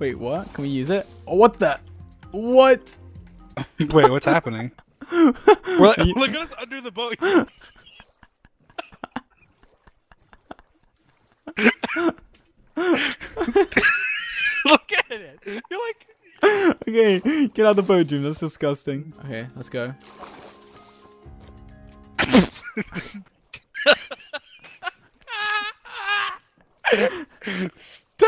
Wait, what? Can we use it? Oh, what the? What? Wait, what's happening? Like, look at us under the boat. look at it. You're like. okay, get out of the boat, Jim. That's disgusting. Okay, let's go. Stop.